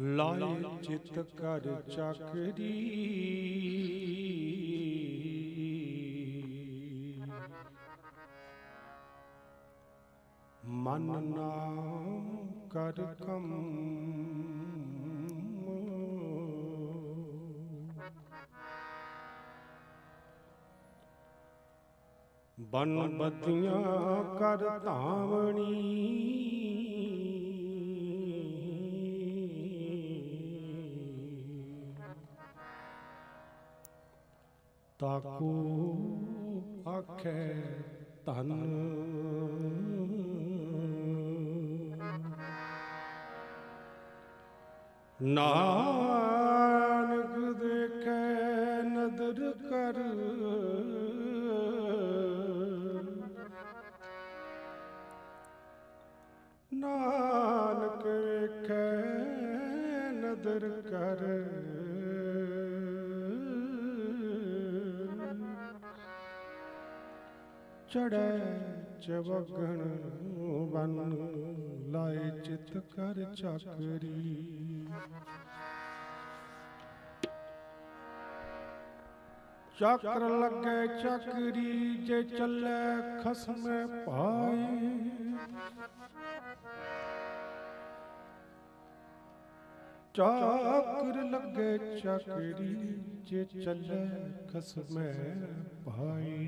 ਲਾਏ ਚਿਤ ਕਰ ਚੱਕਰੀ ਮਨ ਨਾਮ ਕਰ ਕਮ। ਬਨ ਬਦੀਆਂ ਕਰ ਧਾਵਣੀ। ਤਾਕੂ ਆਖੇ ਤਨ ਨਾਨਕ ਚੜੈ ਚਵਗਣ ਬਨ ਲਾਏ ਚਿਤ ਕਰ ਚਾਕਰੀ। ਚੱਕਰ ਲੱਗੇ ਚੱਕਰੀ ਜੇ ਚੱਲੇ ਖਸਮ ਪਾਏ ਚੱਕਰ ਲੱਗੇ ਚੱਕਰੀ ਜੇ ਚੱਲੇ ਖਸਮੇ ਪਾਏ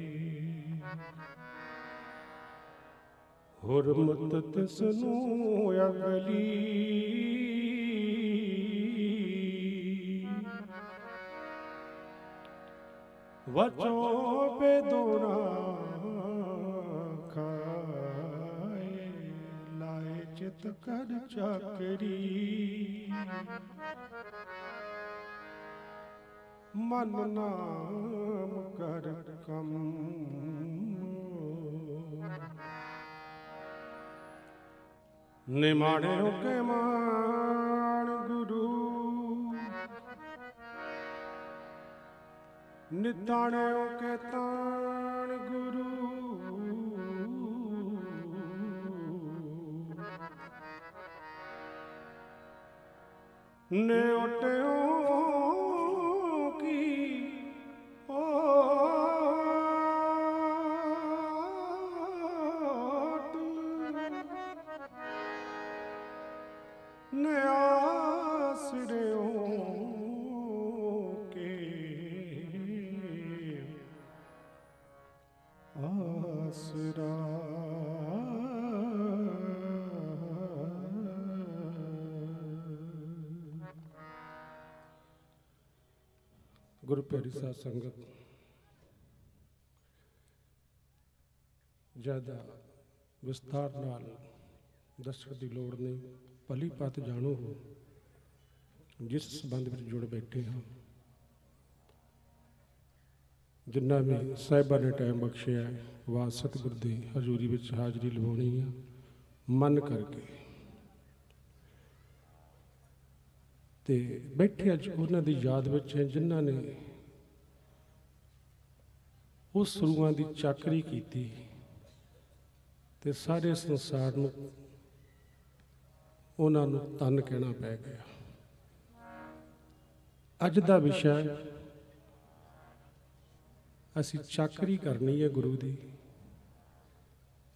ਹੁਰਮਤ ਤਿਸ ਨੂੰ ਅਗਲੀ। ਵਚੋ ਬੇਦੋਨਾ ਚਿਤ ਕਰ ਚਾਕਰੀ। ਮਨ ਨਾਮ ਕਰ ਕਮ। ਨਿਮਾਣਿਓ ਕੇ ਮਾਣ ਗੁਰੂ। ਨਿਤਾਣਿਓ ਕੇ ਤਾਣ ਨੇ ਓਟਿਓ ਕੀ? ਓਟ ਨਿਆਸਰਿਓ ਕੇ। ਆਸਰਾ। ਗੁਰ ਪਿਆਰੀ ਸਾਧ ਸੰਗਤ। ਜ਼ਿਆਦਾ ਵਿਸਥਾਰ ਨਾਲ ਦੱਸਣ ਦੀ ਲੋੜ ਨਹੀਂ। ਭਲੀ ਪਤ ਜਾਣੋ ਹੋ ਜਿਸ ਸੰਬੰਧ ਵਿੱਚ ਜੁੜ ਬੈਠੇ ਹਾਂ। ਜਿੰਨਾ ਵੀ ਸਾਹਿਬਾਂ ਨੇ ਟਾਈਮ ਬਖਸ਼ਿਆ ਹੈ, ਵਾਹ ਸਤਿਗੁਰ ਦੀ ਹਜ਼ੂਰੀ ਵਿੱਚ ਹਾਜ਼ਰੀ ਲਵਾਉਣੀ ਆ। ਮਨ ਕਰਕੇ ਤੇ ਬੈਠੇ ਅੱਜ ਉਹਨਾਂ ਦੀ ਯਾਦ ਵਿੱਚ ਹੈ ਜਿਨ੍ਹਾਂ ਨੇ ਉਸ ਸਰੂਆਂ ਦੀ ਚਾਕਰੀ ਕੀਤੀ ਤੇ ਸਾਰੇ ਸੰਸਾਰ ਨੂੰ ਉਹਨਾਂ ਨੂੰ ਤਨ ਕਹਿਣਾ ਪੈ ਗਿਆ। ਅੱਜ ਦਾ ਵਿਸ਼ਾ ਅਸੀਂ ਚਾਕਰੀ ਕਰਨੀ ਹੈ ਗੁਰੂ ਦੀ,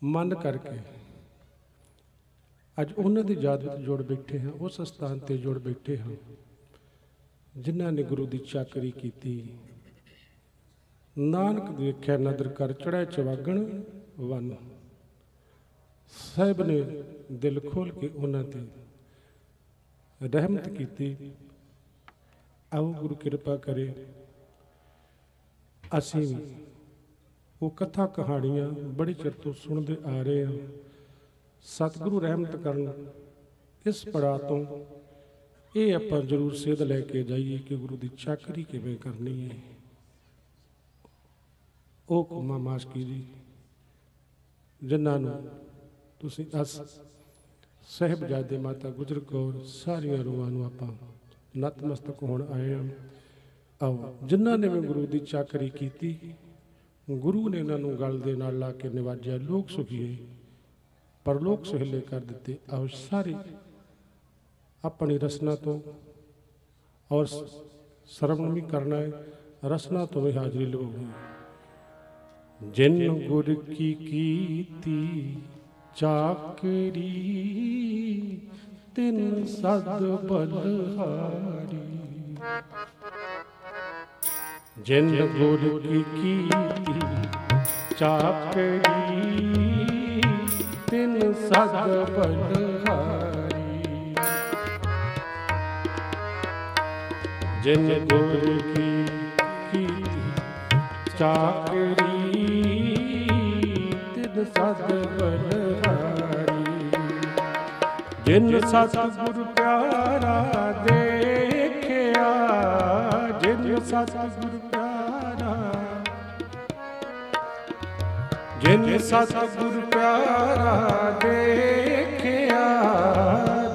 ਮਨ ਕਰਕੇ। ਅੱਜ ਉਹਨਾਂ ਦੀ ਯਾਦ ਵਿੱਚ ਜੁੜ ਬੈਠੇ ਹਾਂ, ਉਸ ਸਥਾਨ ਤੇ ਜੁੜ ਬੈਠੇ ਹਾਂ, ਜਿਨ੍ਹਾਂ ਨੇ ਗੁਰੂ ਦੀ ਚਾਕਰੀ ਕੀਤੀ। ਨਾਨਕ ਦੇਖਿਆ ਨਦਰ ਕਰ ਚੜ੍ਹੈ ਚਵਾਗਣ ਵਨ। ਸਾਹਿਬ ਨੇ ਦਿਲ ਖੋਲ ਕੇ ਉਹਨਾਂ ਤੇ ਰਹਿਮਤ ਕੀਤੀ। ਆਓ ਗੁਰੂ ਕਿਰਪਾ ਕਰੇ, ਅਸੀਂ ਉਹ ਕਥਾ ਕਹਾਣੀਆਂ ਬੜੇ ਚਿਰ ਤੋਂ ਸੁਣਦੇ ਆ ਰਹੇ ਹਾਂ। ਸਤਿਗੁਰੂ ਰਹਿਮਤ ਕਰਨ। ਇਸ ਪੜਾ ਤੋਂ ਇਹ ਆਪਾਂ ਜ਼ਰੂਰ ਸੇਧ ਲੈ ਕੇ ਜਾਈਏ ਕਿ ਗੁਰੂ ਦੀ ਚਾਕਰੀ ਕਿਵੇਂ ਕਰਨੀ ਹੈ। ਉਹ ਕੁਮਾ ਮਾਸਕੀ ਜੀ, ਜਿਨ੍ਹਾਂ ਨੂੰ ਤੁਸੀਂ ਅਸ ਸਹਿਬਜ਼ਾਦੇ ਮਾਤਾ ਗੁਜਰ ਕੌਰ ਸਾਰੀਆਂ ਰੂਹਾਂ ਨੂੰ ਆਪਾਂ ਨਤਮਸਤਕ ਹੋਣ ਆਏ ਹਾਂ। ਆਓ, ਜਿਨ੍ਹਾਂ ਨੇ ਵੀ ਗੁਰੂ ਦੀ ਚਾਕਰੀ ਕੀਤੀ, ਗੁਰੂ ਨੇ ਇਹਨਾਂ ਨੂੰ ਗਲ ਦੇ ਨਾਲ ਲਾ ਕੇ ਨਿਵਾਜਿਆ। ਲੋਕ ਸੁਖੀਏ। ਪਰਲੋਕ ਸੁਹੇਲੇ ਕਰ ਦਿੱਤੇ ਆਓ ਸਾਰੇ ਆਪਣੀ ਰਸਨਾ ਤੋਂ ਔਰ ਸਰਵਣ ਵੀ ਕਰਨਾ ਹੈ ਰਸਨਾ ਤੋਂ ਵੀ ਹਾਜ਼ਰੀ ਲਵਾਉਣੀ ਜਿਨ ਗੁਰ ਕੀ ਕੀਤੀ ਚਾਕਰੀ ਤਿਨ ਸਦ ਬਲਹਾਰੀ ਜਿਨ ਗੁਰ ਕੀ ਕੀਤੀ ਚਾਕਰੀ ਤਿਨ ਸਦ ਬਲਹਾਰੀ ਜਿਨ ਗੁਰ ਕੀ ਕੀਤੀ ਚਾਕਰੀ, ਤਿਨ ਸਦ ਬਲਹਾਰੀ। ਜਿਨ ਸਤ ਗੁਰ ਪਿਆਰਾ ਦੇਖਿਆ, ਜਿਨ ਸਤ ਗੁਰ ਜਿਨ ਸਤ ਗੁਰ ਪਿਆਰਾ ਦੇਖਿਆ,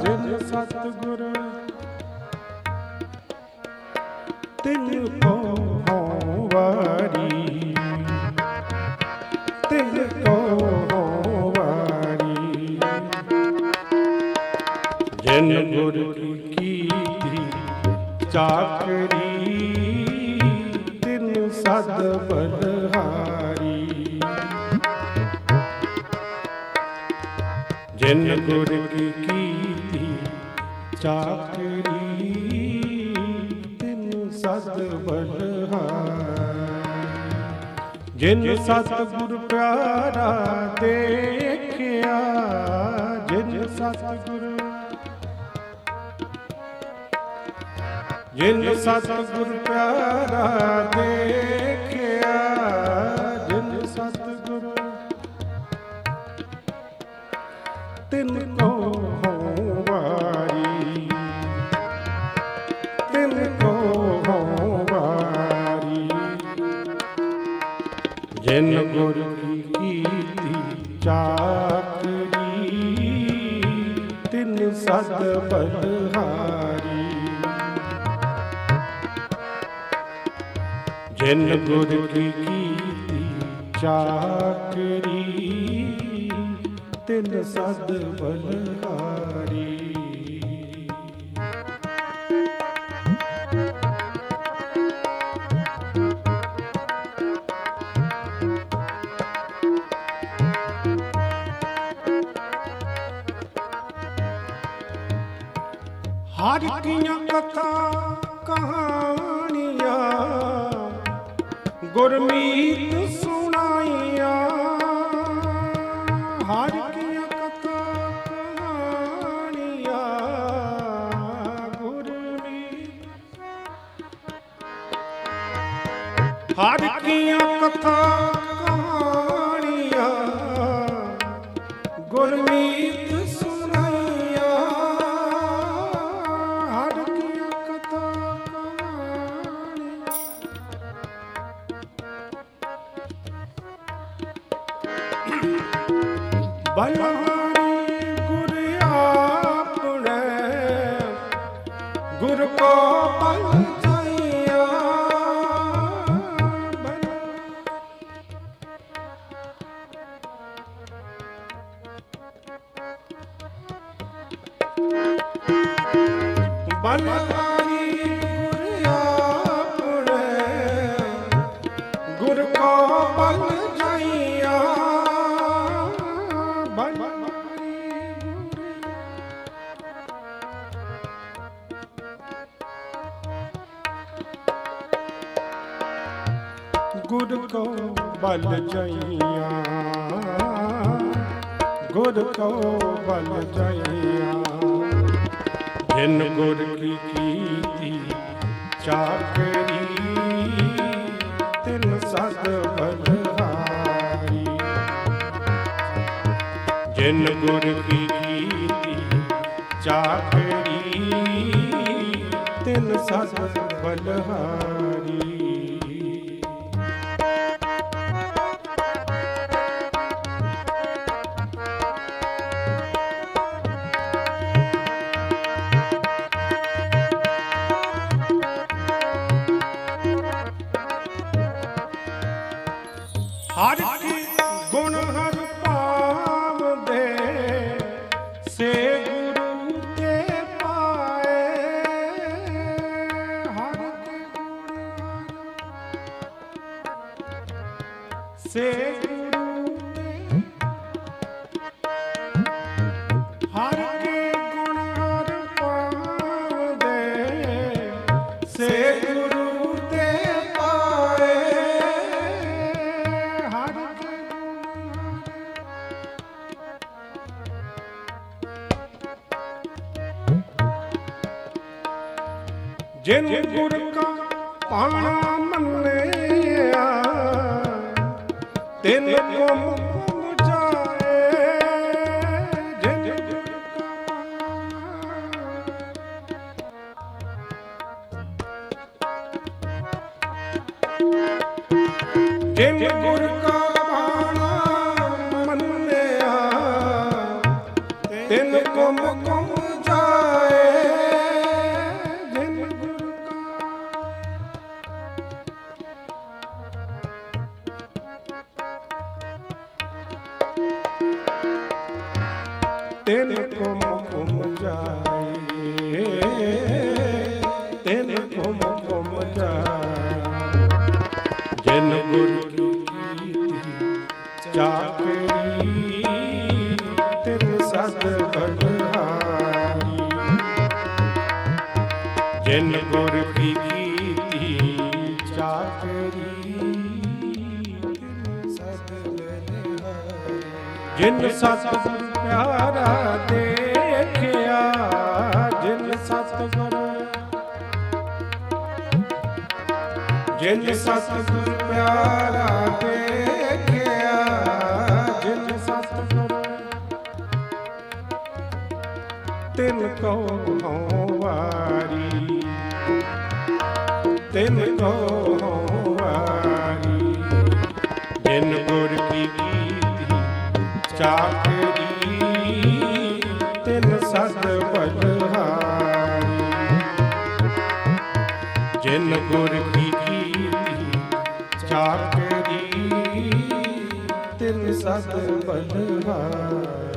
ਜਿਨ ਸਤ ਗੁਰ ਤਿਨ ਕੋ ਹੋ ਵਾਰੀ, ਤਿਨ ਕੋ ਹੋ ਵਾਰੀ। ਜਿਨ ਗੁਰ ਕੀ ਕੀਤੀ ਚਾਕਰੀ ਜਿਨ ਗੁਰ ਕੀ ਕੀਤੀ ਚਾਕਰੀ ਤਿਨ ਸਦ ਬਲਹਾਰੀ। ਜਿਨ ਸਤ ਗੁਰ ਪਿਆਰਾ ਦੇਖਿਆ ਜਿਨ ਸਤ ਗੁਰ ਜਿਨ ਸਤ ਗੁਰ ਪਿਆਰਾ ਦੇਖਿਆ ਜਿਨ ਗੁਰ ਕੀ ਕੀਤੀ ਚਾਕਰੀ, ਤਿਨ ਸਦ ਬਲਹਾਰੀ। ਜਿਨ ਗੁਰ ਕੀ ਕੀਤੀ ਚਾਕਰੀ, ਤਿੰਨ ਸਦ ਬਲਹਾਰੀ। ਹਰ ਕੀਆਂ ਕਥਾ ਕਹਾਣੀਆਂ ਗੁਰਮੀਤ ਸੁਣਾਈਆਂ। ਹਰ ਕੀਆਂ ਕਥਾ ਕਹਾਣੀਆਂ ਗੁਰਮੀਤ। ਹਰ ਕੀਆਂ ਕਥਾ ਬਲ ਜਾਈਆ ਗੁਰ ਕੋ ਬਲ ਜਾਈਆ ਜਿਨ ਗੁਰ ਕੀ ਕੀਤੀ ਚਾਕਰੀ। ਤਿਨ ਸਦ ਬਲਹਾਰੀ ਜਿਨ ਗੁਰ ਕੀ ਕੀਤੀ ਚਾਕਰੀ। ਤਿਨ ਸਦ ਬਲਹਾਰੀ ਜਿਨ ਗੁਰ ਤਿਨ ਕੁਮ ਕੁਮ ਜਾਏ। ਤਿਨ ਕੁਮ ਕੁਮ ਜਾਏ। ਜਿਨ ਗੁਰ ਕੀ ਚਾਕਰੀ ਤਿਨ ਸਦ ਬੜਹਾਰੀ ਜਿਨ ਗੁਰ ਕੀ ਕੀਤੀ ਚਾਕਰੀ ਤਿਨ ਸਦ ਬੜਹਾਰੀ ਜਿਨ ਸਤਿਗੁਰ ਪਿਆਰਾ ਦੇਖਿਆ ਜਿਨ ਸਤਿਗੁਰ। ਜਿਨ ਸਤਿਗੁਰ ਪਿਆਰਾ ਦੇਖਿਆ ਜਿਨ ਸਤਿਗੁਰ। ਤਿਨ ਕੋ ਹਉ ਵਾਰੀ। ਤਿਨ ਕੋ ਹਉ ਵਾਰੀ। ਜਿਨ ਗੁਰ ਕੀ ਕੀਤੀ ਚਾਕਰੀ ਤਿਨ ਸਦ ਬਲਹਾਰੀ। ਜਿਨ ਗੁਰ ਕੀ ਕੀਤੀ ਚਾਕਰੀ ਤਿਨ ਸਦ ਬਲਹਾਰੀ।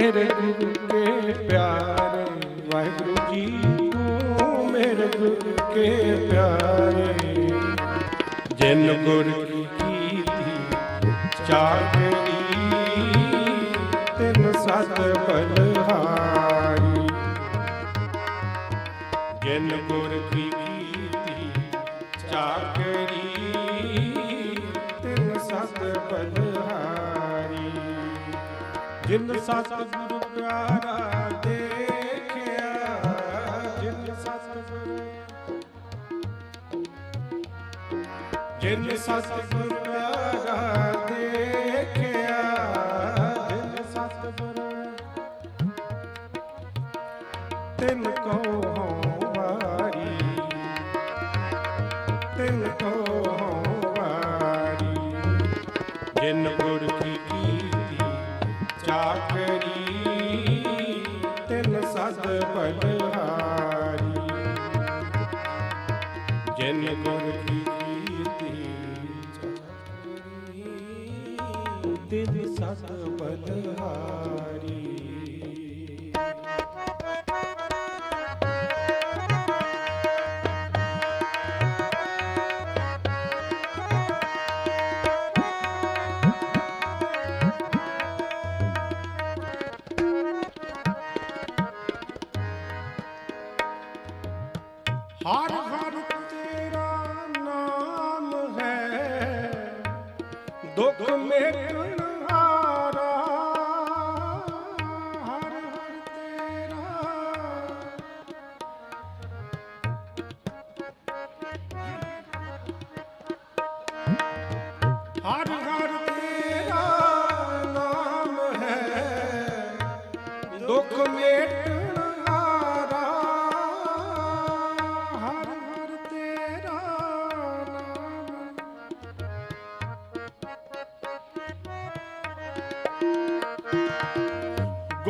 ਮੇਰੇ ਗੁਰੂ ਕੇ ਪਿਆਰੇ, ਵਾਹਿਗੁਰੂ ਜੀ ਤੂੰ ਮੇਰੇ ਗੁਰੂ ਕੇ ਪਿਆਰੇ। ਜਿਨ ਗੁਰ ਕੀ ਕੀਤੀ ਚਾਕਰੀ ਤਿਨ ਸਤ ਬਲਹਾਰੀ। ਜਿਨ ਗੁਰ ਕੀ ਜਿਨ ਸਤ ਗੁਰ ਪਿਆਰਾ ਦੇਖਿਆ। ਜਿਨ ਸਤ ਗੁਰ ਜਿਨ ਸਤ ਪਿਆਰਾ ਬਲਹਾਰੀ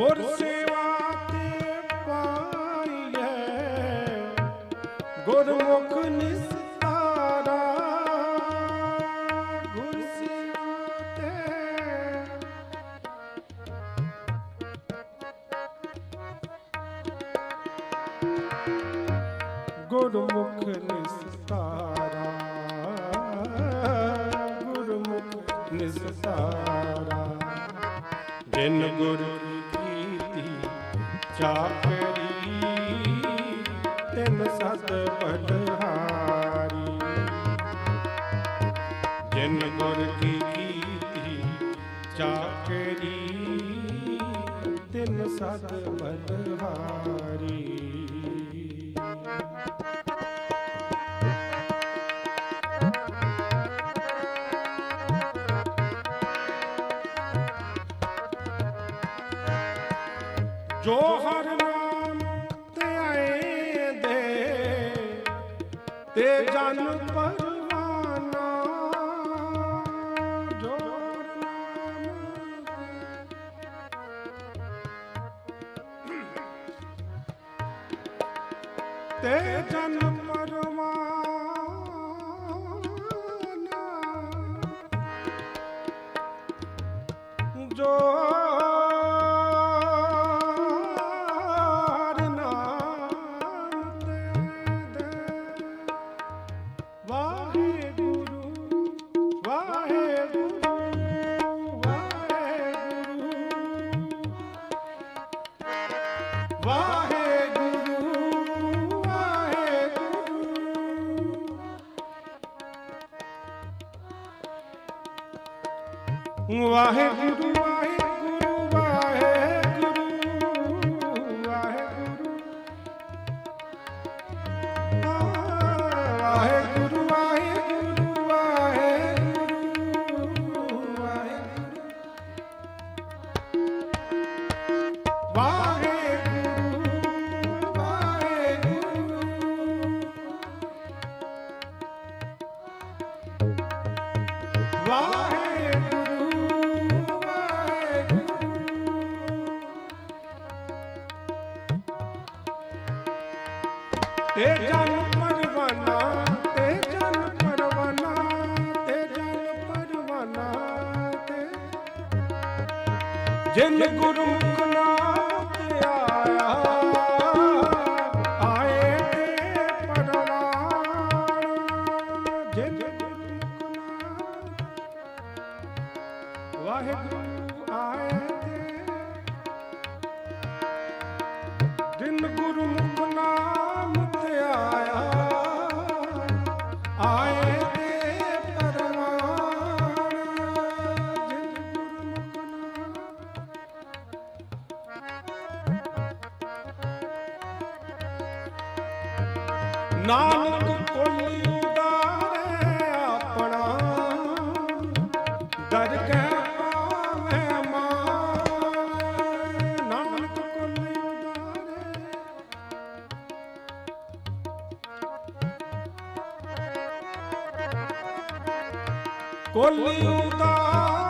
cor sem ਸਤ ਪਟਹਾਰੀ ਜਿਨ ਗੁਰ ਕੀ ਕੀਤੀ ਚਾਕਰੀ ਤਿਨ ਸਤ ਪਟਹਾਰੀ ਜਨ ਪਰਵਾਨਾ ਜੋਰ ਤੇ ਜਨ ਪਰਵਾਨਾ ਕੋਲੀ ਉਤਾਰ।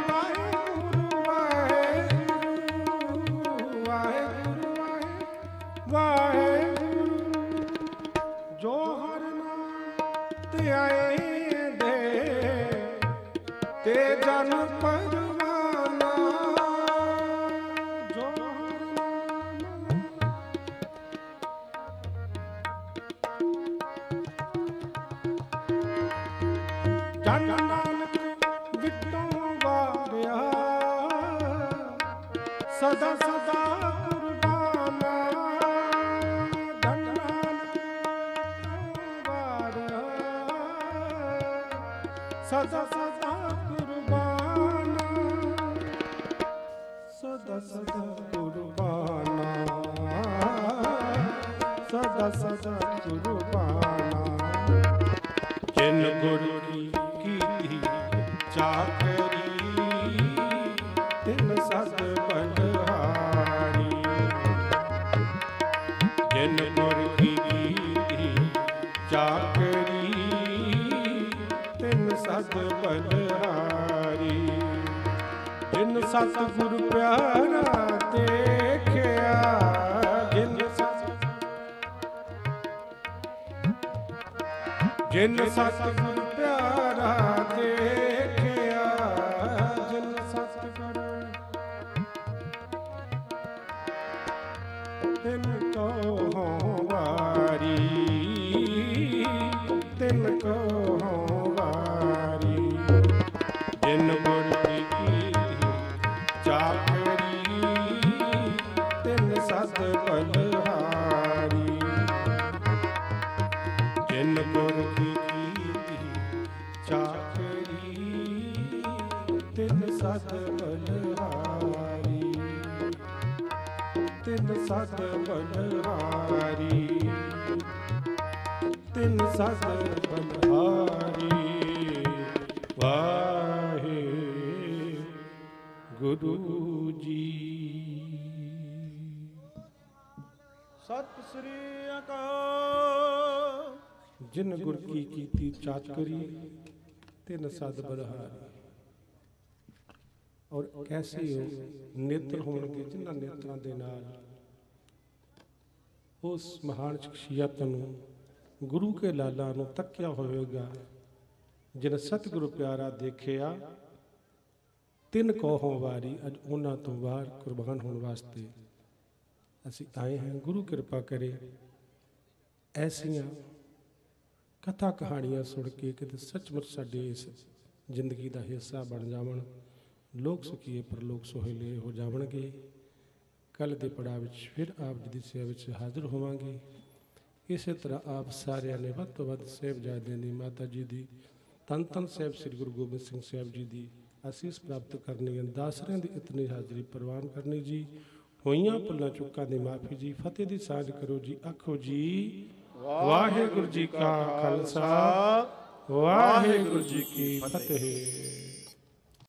ਸਦਾ ਸਦਾ ਕੁਰਬਾਨਾ ਧੰਨਾਂ ਵਾਰ ਸਦਾ ਸਦਾ ਕੁਰਬਾਨਾ ਸਦਾ ਸਦਾ ਕੁਰਬਾਨਾ ਸਦਾ ਸਦਾ ਕੁਰਬਾਨਾ ਜਿਨ ਗੁਰੂ ਜਿਨ ਸਤ ਗੁਰ ਪਿਆਰਾ ਦੇਖਿਆ ਜਿਨ ਸਤ ਜਿਨ ਸਤ ਤਿੰਨ ਸਦ ਬਲਹਾਰੀ ਤਿਨ ਸਦ ਬਲਹਾਰੀ ਵਾਹੇ ਗੁਰੂ ਜੀ। ਸਤਿ ਸ੍ਰੀ ਅਕਾਲ। ਜਿਨ ਗੁਰ ਕੀ ਕੀਤੀ ਚਾਕਰੀ ਤਿਨ ਸਦ ਬਲਹਾਰੀ ਔਰ ਕੈਸੇ ਉਹ ਨੇਤਰ ਹੋਣਗੇ ਜਿਨ੍ਹਾਂ ਨੇਤਰਾਂ ਦੇ ਨਾਲ ਉਸ ਮਹਾਨ ਸ਼ਖਸੀਅਤ ਨੂੰ ਗੁਰੂ ਕੇ ਲਾਲਾ ਨੂੰ ਤੱਕਿਆ ਹੋਵੇਗਾ ਜਿਨ ਸਤਿਗੁਰੂ ਪਿਆਰਾ ਦੇਖਿਆ, ਤਿੰਨ ਕੋਹੋਂ ਵਾਰੀ ਅੱਜ ਉਹਨਾਂ ਤੋਂ ਬਾਹਰ ਕੁਰਬਾਨ ਹੋਣ ਵਾਸਤੇ। ਅਸੀਂ ਆਏ ਹਾਂ, ਗੁਰੂ ਕਿਰਪਾ ਕਰੇ, ਐਸੀਆਂ ਕਥਾ ਕਹਾਣੀਆਂ ਸੁਣ ਕੇ ਕਿਤੇ ਸੱਚਮੁੱਚ ਸਾਡੇ ਇਸ ਜ਼ਿੰਦਗੀ ਦਾ ਹਿੱਸਾ ਬਣ ਜਾਵਣ। ਲੋਕ ਸੁਖੀਏ ਪਰ ਲੋਕ ਸੁਹੇਲੇ ਹੋ ਜਾਵਣਗੇ। ਕੱਲ ਦੇ ਪੜਾਅ ਵਿੱਚ ਫਿਰ ਆਪ ਜੀ ਦੀ ਸੇਵਾ ਵਿੱਚ ਹਾਜ਼ਰ ਹੋਵਾਂਗੇ। ਇਸੇ ਤਰ੍ਹਾਂ ਆਪ ਸਾਰਿਆਂ ਨੇ ਵੱਧ ਤੋਂ ਵੱਧ ਸਾਹਿਬਜ਼ਾਦਿਆਂ ਦੀ ਮਾਤਾ ਜੀ ਦੀ ਤਨ ਤਨ ਸਾਹਿਬ ਸ੍ਰੀ ਗੁਰੂ ਗੋਬਿੰਦ ਸਿੰਘ ਸਾਹਿਬ ਜੀ ਦੀ ਅਸੀਸ ਪ੍ਰਾਪਤ ਕਰਨੀ ਹੈ। ਦਾਸਰਿਆਂ ਦੀ ਇਤਨੀ ਹਾਜ਼ਰੀ ਪ੍ਰਵਾਨ ਕਰਨੀ ਜੀ। ਹੋਈਆਂ ਭੁੱਲਾਂ ਚੁੱਕਾਂ ਦੀ ਮਾਫੀ ਜੀ। ਫਤਿਹ ਦੀ ਸਾਂਝ ਕਰੋ ਜੀ। ਆਖੋ ਜੀ ਵਾਹਿਗੁਰੂ ਜੀ ਕਾ ਖਾਲਸਾ। ਵਾਹਿਗੁਰੂ ਜੀ ਕੀ ਫਤਿਹ।